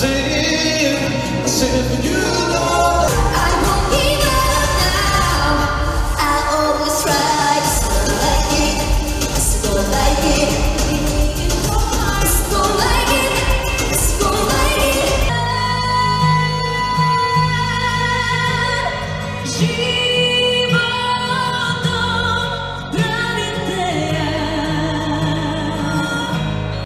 said, I said, for you.